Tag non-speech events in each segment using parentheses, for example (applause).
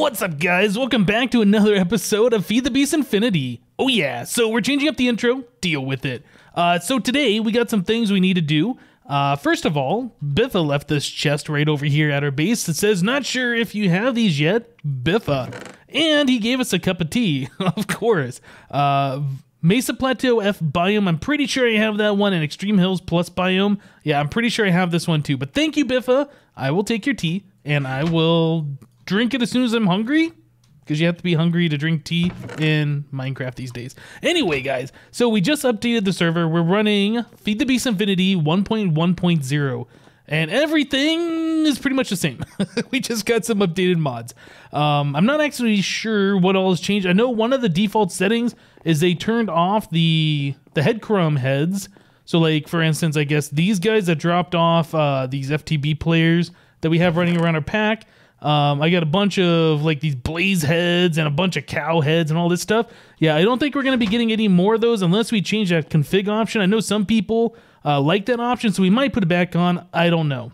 What's up, guys? Welcome back to another episode of Feed the Beast Infinity. Oh, yeah, so we're changing up the intro. Deal with it. Uh, so today we got some things we need to do. Uh, first of all, Biffa left this chest right over here at our base that says, Not sure if you have these yet, Biffa. And he gave us a cup of tea, (laughs) of course. Uh, Mesa Plateau F biome, I'm pretty sure I have that one, and Extreme Hills Plus biome. Yeah, I'm pretty sure I have this one too. But thank you, Biffa. I will take your tea, and I will drink it as soon as I'm hungry because you have to be hungry to drink tea in Minecraft these days. Anyway, guys, so we just updated the server. We're running Feed the Beast Infinity 1.1.0, and everything is pretty much the same. (laughs) we just got some updated mods. Um, I'm not actually sure what all has changed. I know one of the default settings is they turned off the the headcrumb heads. So, like for instance, I guess these guys that dropped off uh, these FTB players that we have running around our pack um, I got a bunch of like these blaze heads and a bunch of cow heads and all this stuff. Yeah, I don't think we're going to be getting any more of those unless we change that config option. I know some people uh, like that option, so we might put it back on. I don't know.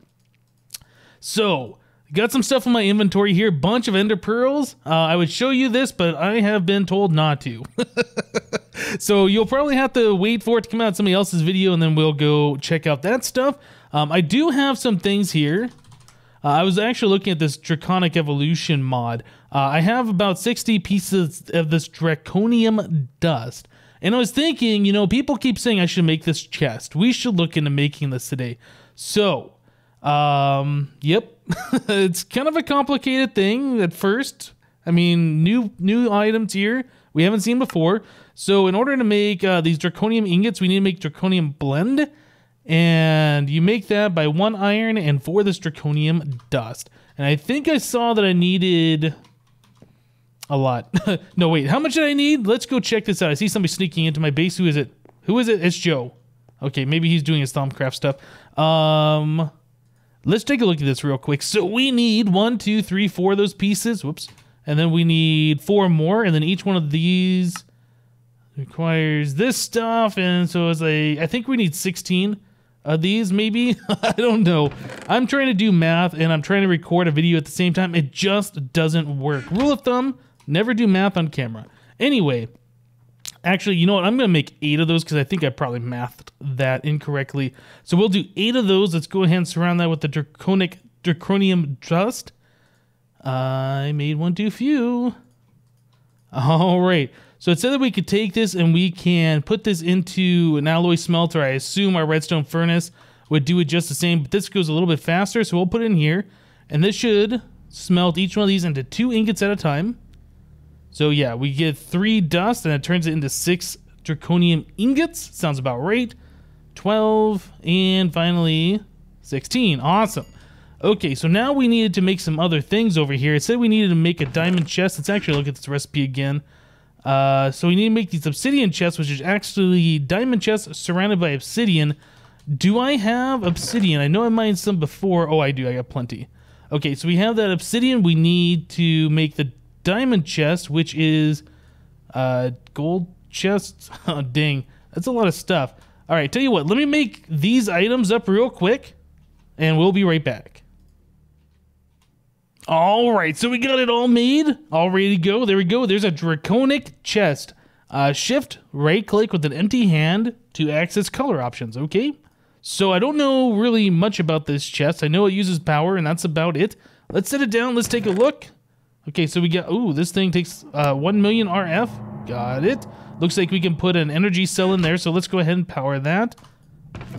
So, got some stuff in my inventory here. Bunch of ender pearls. Uh, I would show you this, but I have been told not to. (laughs) so you'll probably have to wait for it to come out somebody else's video, and then we'll go check out that stuff. Um, I do have some things here uh, I was actually looking at this Draconic Evolution mod. Uh, I have about 60 pieces of this Draconium dust. And I was thinking, you know, people keep saying I should make this chest. We should look into making this today. So, um, yep. (laughs) it's kind of a complicated thing at first. I mean, new new items here we haven't seen before. So, in order to make uh, these Draconium ingots, we need to make Draconium blend and you make that by one iron and four this draconium dust. And I think I saw that I needed a lot. (laughs) no, wait, how much did I need? Let's go check this out. I see somebody sneaking into my base. Who is it? Who is it? It's Joe. Okay, maybe he's doing his Thaumcraft stuff. Um, let's take a look at this real quick. So we need one, two, three, four of those pieces. Whoops. And then we need four more. And then each one of these requires this stuff. And so it's a, I think we need 16 of these maybe? (laughs) I don't know. I'm trying to do math and i'm trying to record a video at the same time. It just doesn't work. Rule of thumb never do math on camera. Anyway actually you know what? I'm gonna make eight of those because i think i probably mathed that incorrectly. So we'll do eight of those. Let's go ahead and surround that with the draconic draconium dust i made one too few. All right so it said that we could take this and we can put this into an alloy smelter. I assume our redstone furnace would do it just the same, but this goes a little bit faster. So we'll put it in here and this should smelt each one of these into two ingots at a time. So yeah, we get three dust and it turns it into six draconium ingots. Sounds about right. 12 and finally 16. Awesome. Okay, so now we needed to make some other things over here. It said we needed to make a diamond chest. Let's actually look at this recipe again. Uh, so we need to make these obsidian chests, which is actually diamond chests surrounded by obsidian. Do I have obsidian? I know I mined some before. Oh, I do. I got plenty. Okay, so we have that obsidian. We need to make the diamond chest, which is uh, gold chests. (laughs) Oh, dang. That's a lot of stuff. All right, tell you what. Let me make these items up real quick, and we'll be right back. All right, so we got it all made, all ready to go. There we go. There's a draconic chest. Uh, shift right click with an empty hand to access color options. Okay, so I don't know really much about this chest. I know it uses power, and that's about it. Let's set it down. Let's take a look. Okay, so we got. Ooh, this thing takes uh, one million RF. Got it. Looks like we can put an energy cell in there. So let's go ahead and power that.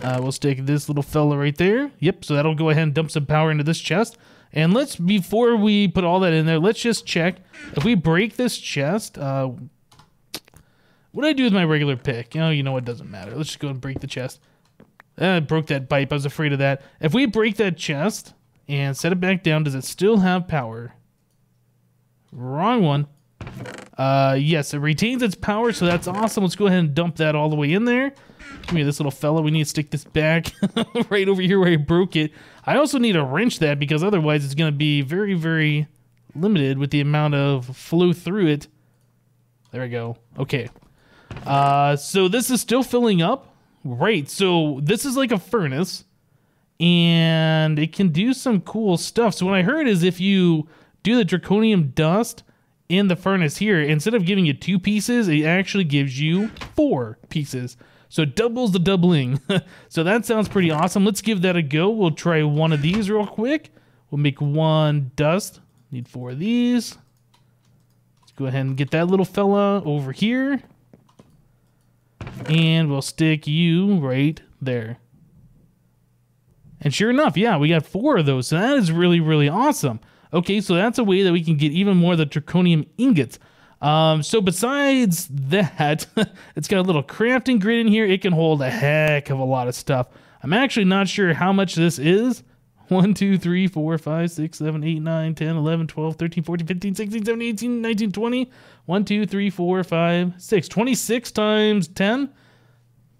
Uh, we'll stick this little fella right there. Yep. So that'll go ahead and dump some power into this chest. And let's, before we put all that in there, let's just check. If we break this chest, uh, what do I do with my regular pick? You know, you know what doesn't matter. Let's just go and break the chest. Uh, I broke that pipe. I was afraid of that. If we break that chest and set it back down, does it still have power? Wrong one. Uh, yes, it retains its power, so that's awesome. Let's go ahead and dump that all the way in there. Give me this little fella. We need to stick this back (laughs) right over here where I broke it. I also need to wrench that because otherwise it's going to be very, very limited with the amount of flow through it. There we go. Okay. Uh, so this is still filling up. Right. So this is like a furnace and it can do some cool stuff. So what I heard is if you do the draconium dust in the furnace here, instead of giving you two pieces, it actually gives you four pieces. So doubles the doubling. (laughs) so that sounds pretty awesome. Let's give that a go. We'll try one of these real quick. We'll make one dust. Need four of these. Let's go ahead and get that little fella over here. And we'll stick you right there. And sure enough, yeah, we got four of those. So that is really, really awesome. Okay, so that's a way that we can get even more of the draconium ingots. Um, so besides that, (laughs) it's got a little crafting grid in here. It can hold a heck of a lot of stuff. I'm actually not sure how much this is. (laughs) 1, 2, 3, 4, 5, 6, 7, 8, 9, 10, 11, 12, 13, 14, 15, 16, 17, 18, 19, 20. 1, 2, 3, 4, 5, 6. 26 times 10?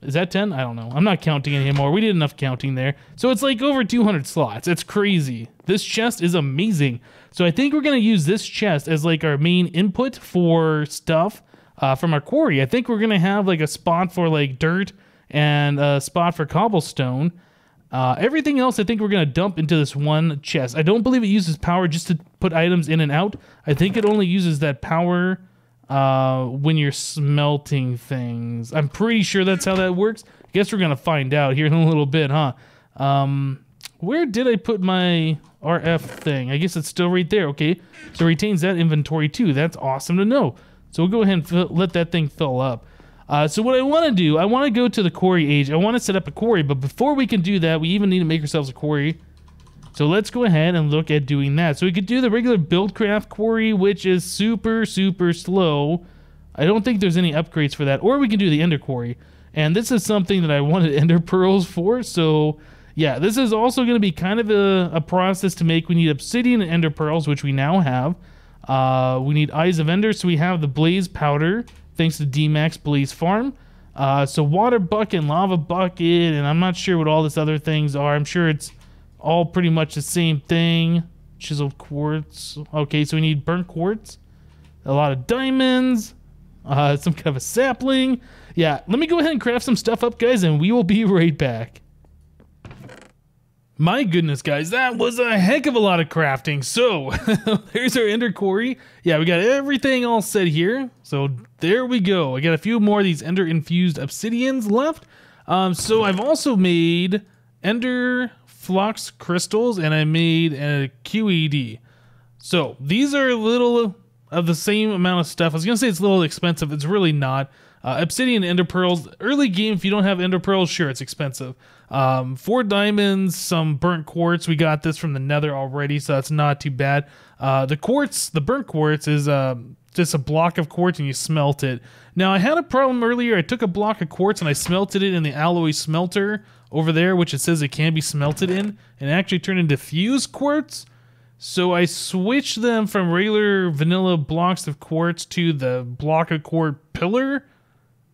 Is that 10? I don't know. I'm not counting anymore. We did enough counting there. So it's like over 200 slots. It's crazy. This chest is amazing. So I think we're going to use this chest as like our main input for stuff uh, from our quarry. I think we're going to have like a spot for like dirt and a spot for cobblestone. Uh, everything else I think we're going to dump into this one chest. I don't believe it uses power just to put items in and out. I think it only uses that power uh, when you're smelting things. I'm pretty sure that's how that works. I guess we're to find out here in a little bit, huh? Um, where did I put my RF thing? I guess it's still right there. Okay, so retains that inventory too. That's awesome to know. So we'll go ahead and fill, let that thing fill up. Uh, so what I want to do, I want to go to the quarry age. I want to set up a quarry, but before we can do that, we even need to make ourselves a quarry. So let's go ahead and look at doing that. So we could do the regular Buildcraft quarry, which is super, super slow. I don't think there's any upgrades for that. Or we can do the Ender quarry. And this is something that I wanted (laughs) Ender pearls for. So yeah, this is also going to be kind of a, a, process to make. We need Obsidian and Ender pearls, which we now have. Uh, we need Eyes of Ender, so we have the Blaze powder, thanks to DMAX Blaze Farm. Uh, so water bucket lava bucket, and I'm not sure what all this other things are. I'm sure it's all pretty much the same thing. Chiseled quartz. Okay, so we need burnt quartz. A lot of diamonds. Uh, some kind of a sapling. Yeah, let me go ahead and craft some stuff up, guys, and we will be right back. My goodness, guys, that was a heck of a lot of crafting. So, (laughs) there's our ender quarry. Yeah, we got everything all set here. So, there we go. I got a few more of these ender infused obsidians left. Um, so, I've also made ender flux crystals and I made a QED. So these are a little of the same amount of stuff. I was gonna say it's a little expensive. It's really not. Uh, Obsidian Ender Pearls. Early game, if you don't have Ender Pearls, sure, it's expensive. Um, four diamonds, some burnt quartz. We got this from the Nether already, so that's not too bad. Uh, the quartz, the burnt quartz, is uh, just a block of quartz and you smelt it. Now, I had a problem earlier. I took a block of quartz and I smelted it in the alloy smelter over there, which it says it can be smelted in, and actually turned into fused quartz. So I switched them from regular vanilla blocks of quartz to the block of quartz pillar.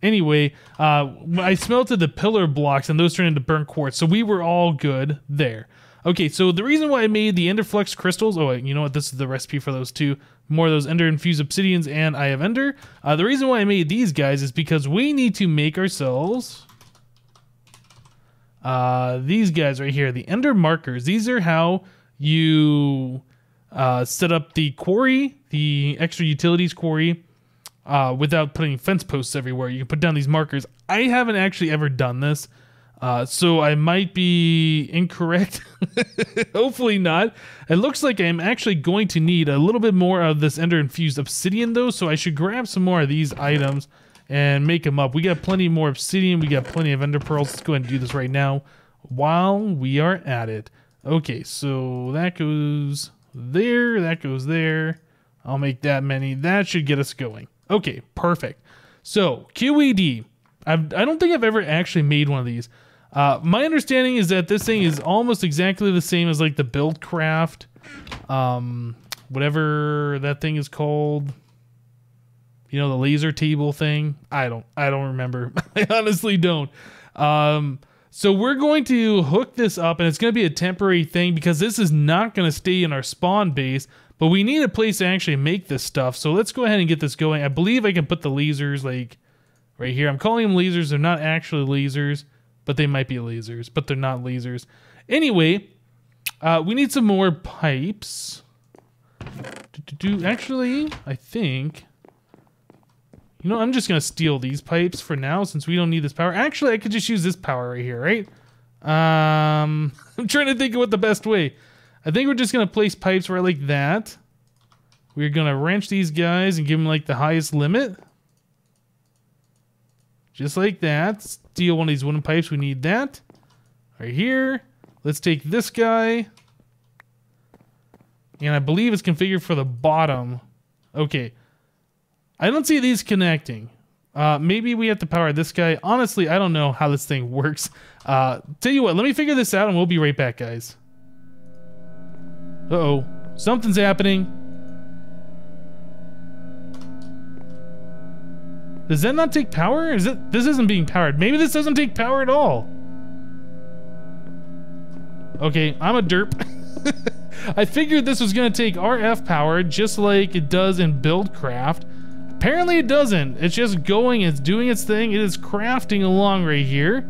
Anyway, uh, I smelted the pillar blocks and those turned into burnt quartz. So we were all good there. Okay, so the reason why I made the Enderflux crystals, oh, you know what? This is the recipe for those two. More of those Ender infused obsidians and Eye of Ender. Uh, the reason why I made these guys is because we need to make ourselves uh, these guys right here, the ender markers. These are how you uh, set up the quarry, the extra utilities quarry, uh, without putting fence posts everywhere. You can put down these markers. I haven't actually ever done this, uh, so I might be incorrect. (laughs) Hopefully not. It looks like I'm actually going to need a little bit more of this ender infused obsidian though, so I should grab some more of these items and make them up. We got plenty more obsidian. We got plenty of ender pearls. Let's go ahead and do this right now while we are at it. Okay, so that goes there. That goes there. I'll make that many. That should get us going. Okay, perfect. So QED. I've, I don't think I've ever actually made one of these. Uh, my understanding is that this thing is almost exactly the same as like the Buildcraft, um, whatever that thing is called you know the laser table thing i don't i don't remember (laughs) i honestly don't um so we're going to hook this up and it's going to be a temporary thing because this is not going to stay in our spawn base but we need a place to actually make this stuff so let's go ahead and get this going i believe i can put the lasers like right here i'm calling them lasers they're not actually lasers but they might be lasers but they're not lasers anyway uh, we need some more pipes Do, do. Actually, I think... You know, I'm just going to steal these pipes for now since we don't need this power. Actually, I could just use this power right here, right? Um, (laughs) I'm trying to think of what the best way. I think we're just going to place pipes right like that. We're going to wrench these guys and give them like the highest limit. Just like that. Steal one of these wooden pipes. We need that. Right here. Let's take this guy. And I believe it's configured for the bottom. Okay. I don't see these connecting. Uh, maybe we have to power this guy. Honestly, I don't know how this thing (laughs) works. Uh, tell you what, let me figure this out and we'll be right back, guys. Uh-oh. Something's happening. Does that not take power? Is it? This isn't being powered. Maybe this doesn't take power at all. Okay, I'm a derp. (laughs) I figured this was going to take RF power just like it does in Buildcraft. Apparently it doesn't. It's just going, it's doing its thing. It is crafting along right here.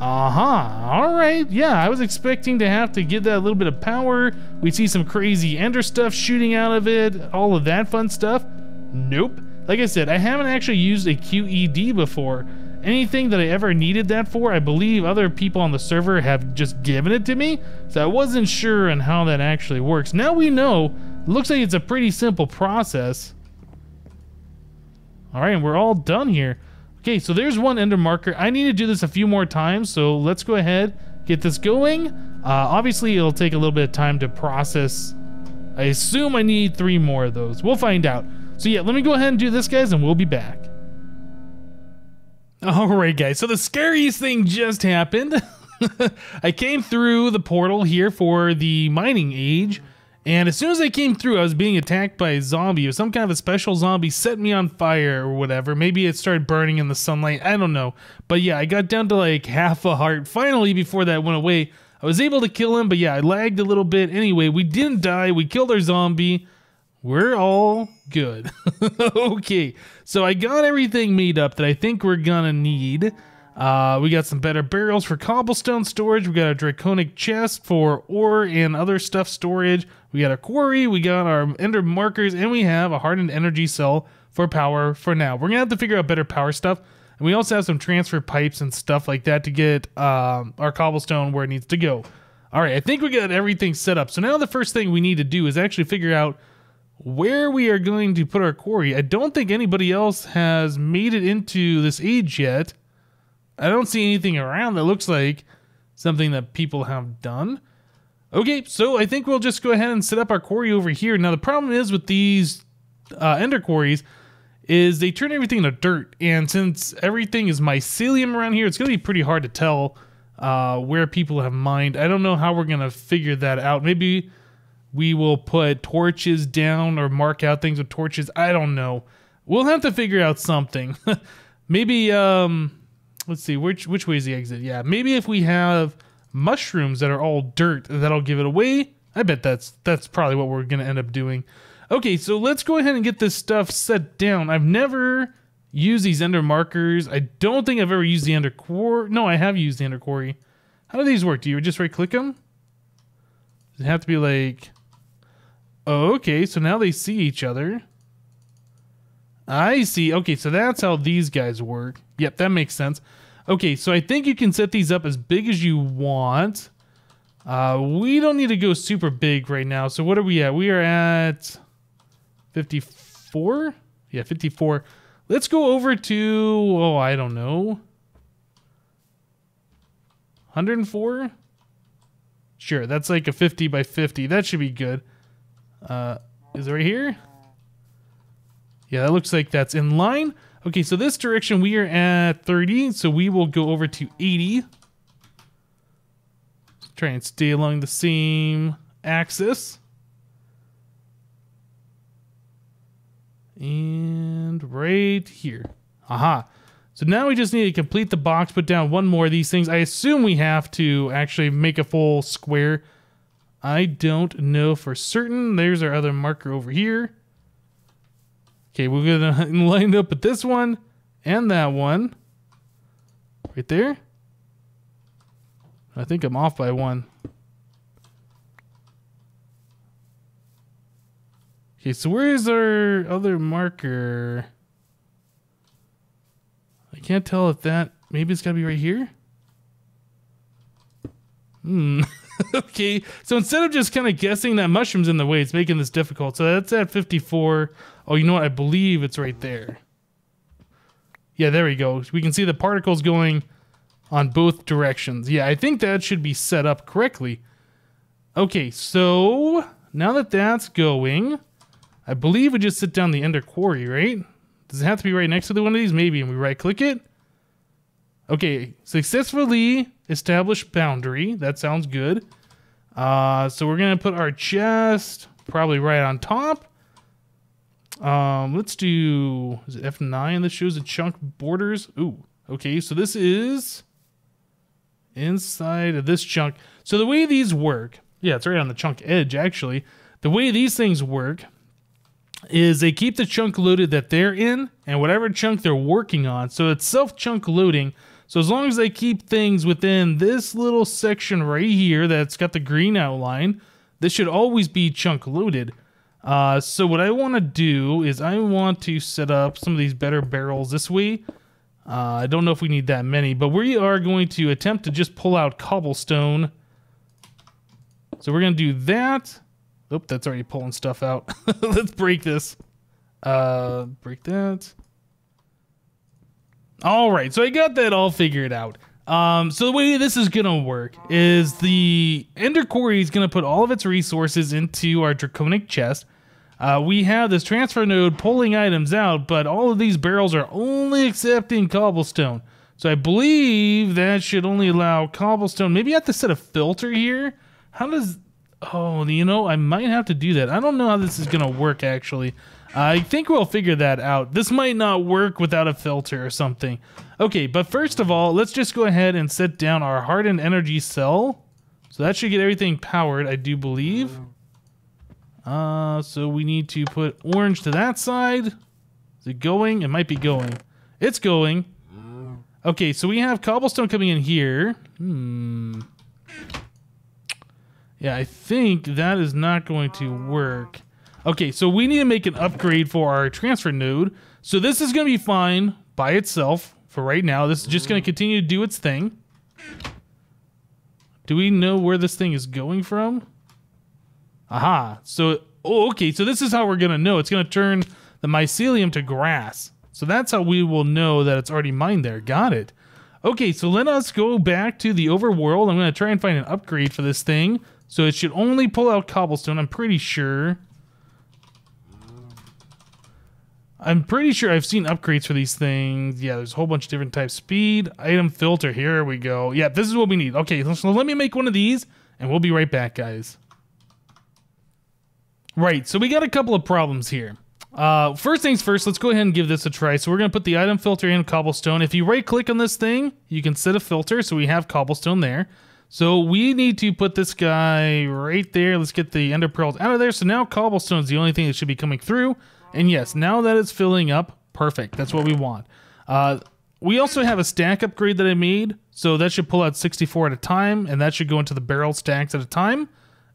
Uh-huh. All right. Yeah, I was expecting to have to give that a little bit of power. We see some crazy ender stuff shooting out of it, all of that fun stuff. Nope. Like I said, I haven't actually used a QED before. Anything that I ever needed that for, I believe other people on the server have just given it to me, so I wasn't sure on how that actually works. Now we know. Looks like it's a pretty simple process. All right, and we're all done here. Okay, so there's one ender marker. I need to do this a few more times, so let's go ahead, get this going. Uh, obviously, it'll take a little bit of time to process. I assume I need three more of those. We'll find out. So yeah, let me go ahead and do this, guys, and we'll be back. (laughs) All right, guys, so the scariest thing just happened. (laughs) I came through the portal here for the mining age, and as soon as I came through, I was being attacked by a zombie. Or some kind of a special zombie set me on fire or whatever. Maybe it started burning in the sunlight. I don't know. But yeah, I got down to like half a heart finally before that went away. I was able to kill him, but yeah, I lagged a little bit. Anyway, we didn't die. We killed our zombie. We're all good. (laughs) okay, so I got everything made up that I think we're gonna need. Uh, we got some better barrels for cobblestone storage. We got a draconic chest for ore and other stuff storage. We got a quarry. We got our ender markers, and we have a hardened energy cell for power for now. We're gonna have to figure out better power stuff. And we also have some transfer pipes and stuff like that to get um, our cobblestone where it needs to go. All right, I think we got everything set up. So now the first thing we need to do is actually figure out where we are going to put our quarry. I don't think anybody else has made it into this age yet. I don't see anything around that looks like something that people have done. Okay, so I think we'll just go ahead and set up our quarry over here. Now the problem is with these uh, ender quarries is they turn everything into dirt, and since everything is mycelium around here, it's going to be pretty hard to tell uh, where people have mined. I don't know how we're going to figure that out. Maybe we will put torches down or mark out things with torches. I don't know. We'll have to figure out something. (laughs) Maybe um let's see which which way is the exit? Yeah maybe if we have mushrooms that are all dirt that'll give it away i bet that's that's probably what we're gonna end up doing. Okay so let's go ahead and get this stuff set down. I've never used these ender markers. I don't think i've ever used the ender core no i have used the ender quarry. How do these work? Do you just right click them does it have to be like oh, okay so now they see each other I see. Okay, so that's how these guys work. Yep, that makes sense. Okay, so I think you can set these up as big as you want. Uh, we don't need to go super big right now. So what are we at? We are at 54? Yeah, 54. Let's go over to, oh, I don't know. 104? Sure, that's like a 50 by 50. That should be good. Uh, is it right here? Yeah, that looks like that's in line. Okay, so this direction we are at 30, so we will go over to 80. Let's try and stay along the same axis. And right here. Aha. So now we just need to complete the box, put down one more of these things. I assume we have to actually make a full square. I don't know for certain. There's our other marker over here. Okay, we're gonna (laughs) line up with this one and that one. Right there. I think I'm off by one. Okay, so where's our other marker? I can't tell if that maybe it's gotta be right here. Hmm. (laughs) okay, so instead of just kind of guessing that mushroom's in the way, it's making this difficult. So that's at 54. Oh, you know what? I believe it's right there. Yeah, there we go. We can see the particles going on both directions. Yeah, I think that should be set up correctly. Okay, so now that that's going, I believe we just sit down the ender quarry, right? Does it have to be right next to the one of these? Maybe, and we right click it. Okay, successfully established boundary. That sounds good. Uh, so we're gonna put our chest probably right on top. Um, let's do is it F9 that shows the chunk borders? Ooh, okay, so this is inside of this chunk. So the way these work, yeah, it's right on the chunk edge actually. The way these things work is they keep the chunk loaded that they're in and whatever chunk they're working on. So it's self chunk loading. So as long as they keep things within this little section right here that's got the green outline, this should always be chunk loaded. Uh, so what I want to do is I want to set up some of these better barrels this way. Uh, I don't know if we need that many, but we are going to attempt to just pull out cobblestone. So we're going to do that. Oh, that's already pulling stuff out. (laughs) Let's break this. Uh, break that. All right, so I got that all figured out. Um, so the way this is gonna work is the Ender Quarry is gonna put all of its resources into our Draconic chest. Uh, we have this transfer node pulling items out, but all of these barrels are only accepting cobblestone. So I believe that should only allow cobblestone. Maybe I have to set a filter here. How does? Oh, you know, I might have to do that. I don't know how this is gonna work actually. I think we'll figure that out. This might not work without a filter or something. Okay, but first of all, let's just go ahead and set down our hardened energy cell. So that should get everything powered, I do believe. Uh, so we need to put orange to that side. Is it going? It might be going. It's going. Okay, so we have cobblestone coming in here. Hmm. Yeah, I think that is not going to work. Okay, so we need to make an upgrade for our transfer node. So this is going to be fine by itself for right now. This is just going to mm. continue to do its thing. Do we know where this thing is going from? Aha. So, oh, okay. So this is how we're going to know. It's going to turn the mycelium to grass. So that's how we will know that it's already mined there. Got it. Okay, so let us go back to the overworld. I'm going to try and find an upgrade for this thing. So it should only pull out cobblestone, I'm pretty sure. I'm pretty sure I've seen upgrades for these things. Yeah, there's a whole bunch of different types. Speed, item filter, here we go. Yeah, this is what we need. Okay, so let me make one of these, and we'll be right back, guys. Right, so we got a couple of problems here. Uh, first things first, let's go ahead and give this a try. So we're going to put the item filter in cobblestone. If you right click on this thing, you can set a filter. So we have cobblestone there. So we need to put this guy right there. Let's get the ender pearls out of there. So now cobblestone is the only thing that should be coming through. And yes, now that it's filling up, perfect. That's what we want. Uh, we also have a stack upgrade that I made. So that should pull out 64 at a time. And that should go into the barrel stacks at a time.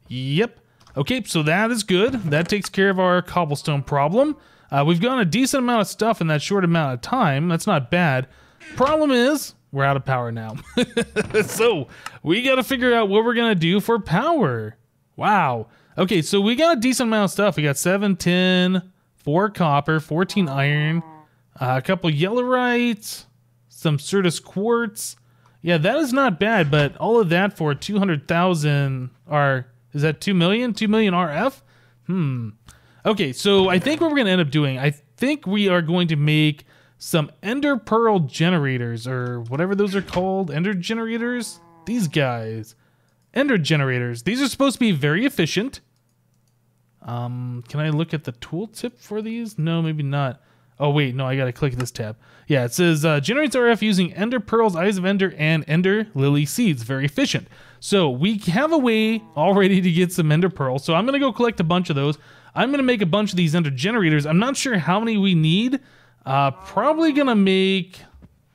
Yep. Okay, so that is good. That takes care of our cobblestone problem. Uh, we've gotten a decent amount of stuff in that short amount of time. That's not bad. Problem is, we're out of power now. (laughs) so we got to figure out what we're going to do for power. Wow. Okay, so we got a decent amount of stuff. We got 7, 10, 4 copper, 14 iron, uh, a couple yellorites, some Certus quartz. Yeah, that is not bad, but all of that for 200,000 are, is that 2 million? 2 million RF? Hmm. Okay, so I think what we're going to end up doing, I think we are going to make some ender pearl generators or whatever those are called ender generators these guys ender generators these are supposed to be very efficient um can i look at the tooltip for these no maybe not oh wait no i gotta click this tab yeah it says uh, generates rf using ender pearls eyes of ender and ender lily seeds very efficient so we have a way already to get some ender pearls so i'm gonna go collect a bunch of those i'm gonna make a bunch of these ender generators i'm not sure how many we need uh, probably gonna make.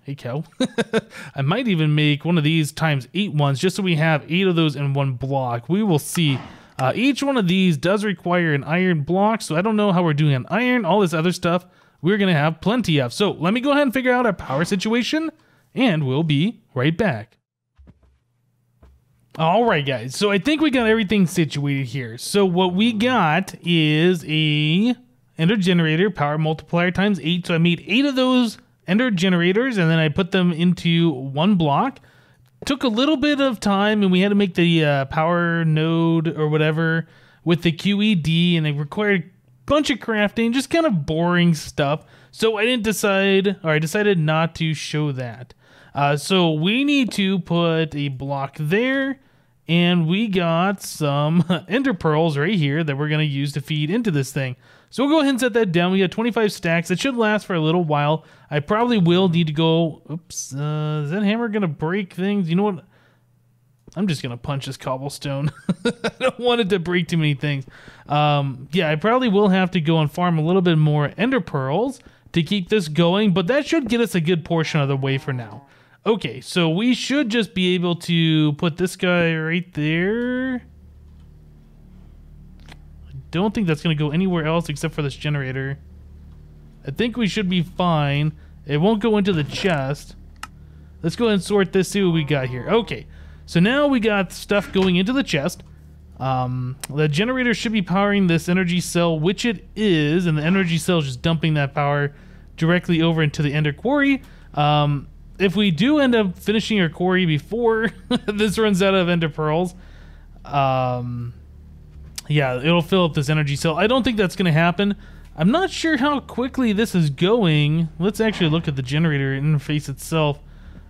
Hey, cow. (laughs) I might even make one of these times eight ones just so we have eight of those in one block. We will see. Uh, each one of these does require an iron block, so I don't know how we're doing on iron. All this other stuff we're going to have plenty of. So let me go ahead and figure out our power situation, and we'll be right back. All right, guys. So I think we got everything situated here. So what we got is a ender generator power multiplier times eight. So I made eight of those ender generators, and then I put them into one block. Took a little bit of time, and we had to make the uh, power node or whatever with the QED, and it required a bunch of crafting, just kind of boring stuff. So I didn't decide, or I decided not to show that. Uh, so we need to put a block there, and we got some (laughs) ender pearls right here that we're going to use to feed into this thing. So we'll go ahead and set that down. We got 25 stacks. It should last for a little while. I probably will need to go... Oops. Uh, is that hammer going to break things? You know what? I'm just going to punch this cobblestone. (laughs) I don't want it to break too many things. Um, yeah, I probably will have to go and farm a little bit more ender pearls to keep this going, but that should get us a good portion of the way for now. Okay, so we should just be able to put this guy right there don't think that's going to go anywhere else except for this generator. I think we should be fine. It won't go into the chest. Let's go ahead and sort this, see what we got here. Okay, so now we got stuff going into the chest. Um, the generator should be powering this energy cell, which it is, and the energy cell is just dumping that power directly over into the ender quarry. Um, if we do end up finishing our quarry before (laughs) this runs out of ender pearls, um, yeah, it'll fill up this energy cell. I don't think that's going to happen. I'm not sure how quickly this is going. Let's actually look at the generator interface itself.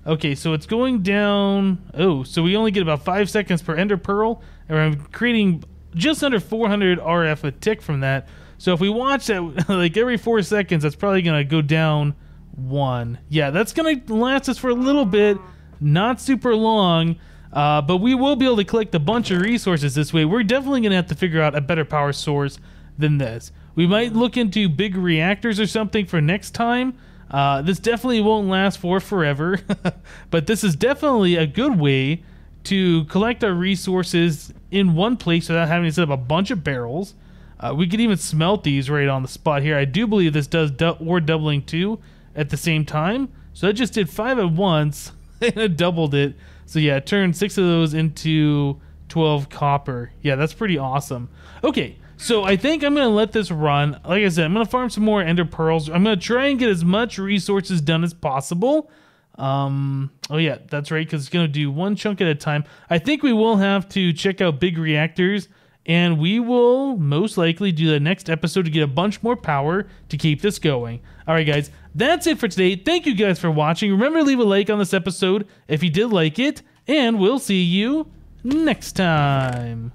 Okay, so it's going down. Oh, so we only get about five seconds per ender pearl, and I'm creating just under 400 RF a tick from that. So if we watch that, (laughs) like every four seconds, that's probably going to go down one. Yeah, that's going to last us for a little bit, not super long. Uh, but we will be able to collect a bunch of resources this way. We're definitely going to have to figure out a better power source than this. We might look into big reactors or something for next time. Uh, this definitely won't last for forever, (laughs) but this is definitely a good way to collect our resources in one place without having to set up a bunch of barrels. Uh, we could even smelt these right on the spot here. I do believe this does du ore doubling too at the same time. So I just did five at once (laughs) and it doubled it. So yeah, turn six of those into 12 copper. Yeah, that's pretty awesome. Okay, so I think I'm going to let this run. Like I said, I'm going to farm some more ender pearls. I'm going to try and get as much resources done as possible. Um, oh yeah, that's right, because it's going to do one chunk at a time. I think we will have to check out big reactors, and we will most likely do the next episode to get a bunch more power to keep this going. All right, guys, that's it for today. Thank you guys for watching. Remember to leave a like on this episode if you did like it, and we'll see you next time.